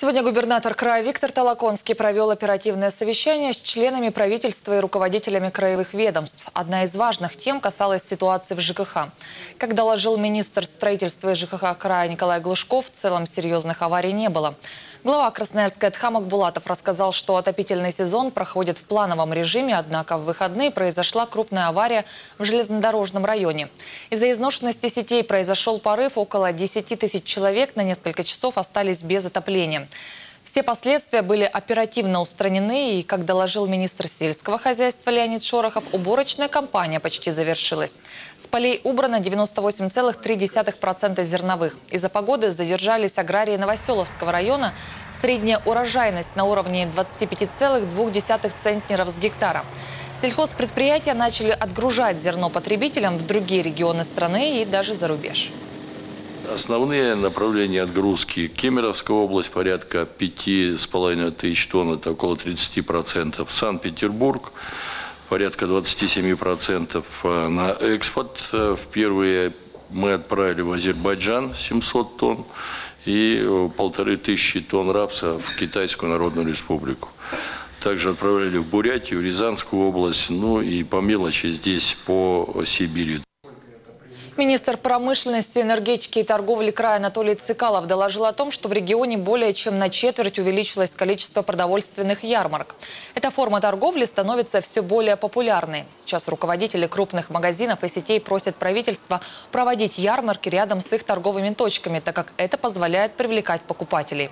Сегодня губернатор края Виктор Толоконский провел оперативное совещание с членами правительства и руководителями краевых ведомств. Одна из важных тем касалась ситуации в ЖКХ. Как доложил министр строительства и ЖКХ края Николай Глушков, в целом серьезных аварий не было. Глава Красноярска Эдхамак Булатов рассказал, что отопительный сезон проходит в плановом режиме, однако в выходные произошла крупная авария в железнодорожном районе. Из-за изношенности сетей произошел порыв, около 10 тысяч человек на несколько часов остались без отопления. Все последствия были оперативно устранены, и, как доложил министр сельского хозяйства Леонид Шорохов, уборочная кампания почти завершилась. С полей убрано 98,3% зерновых. Из-за погоды задержались аграрии Новоселовского района. Средняя урожайность на уровне 25,2 центнеров с гектара. Сельхозпредприятия начали отгружать зерно потребителям в другие регионы страны и даже за рубеж. Основные направления отгрузки. Кемеровская область порядка 5,5 тысяч тонн, это около 30%. Санкт-Петербург порядка 27% э, на экспорт. Э, Впервые мы отправили в Азербайджан 700 тонн и э, полторы тысячи тонн рапса в Китайскую Народную Республику. Также отправляли в Бурятию, Рязанскую область, ну и по мелочи здесь по Сибири. Министр промышленности, энергетики и торговли края Анатолий Цикалов доложил о том, что в регионе более чем на четверть увеличилось количество продовольственных ярмарок. Эта форма торговли становится все более популярной. Сейчас руководители крупных магазинов и сетей просят правительство проводить ярмарки рядом с их торговыми точками, так как это позволяет привлекать покупателей.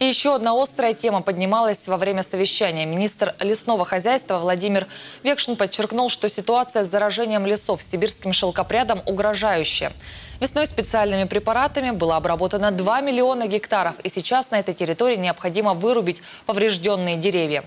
И еще одна острая тема поднималась во время совещания. Министр лесного хозяйства Владимир Векшин подчеркнул, что ситуация с заражением лесов сибирским шелкопрядом угрожающая. Весной специальными препаратами было обработано 2 миллиона гектаров, и сейчас на этой территории необходимо вырубить поврежденные деревья.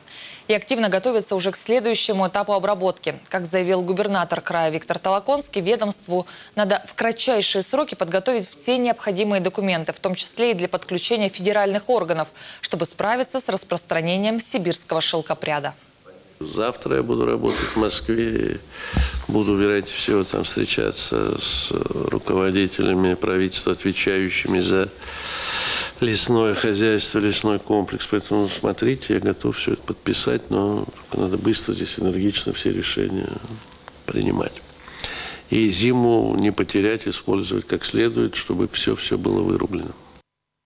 И активно готовится уже к следующему этапу обработки. Как заявил губернатор края Виктор Толоконский, ведомству надо в кратчайшие сроки подготовить все необходимые документы, в том числе и для подключения федеральных органов, чтобы справиться с распространением сибирского шелкопряда. Завтра я буду работать в Москве. Буду, вероятнее всего, там встречаться с руководителями правительства, отвечающими за лесное хозяйство, лесной комплекс. Поэтому смотрите, я готов все это подписать, но надо быстро здесь энергично все решения принимать. И зиму не потерять, использовать как следует, чтобы все-все было вырублено.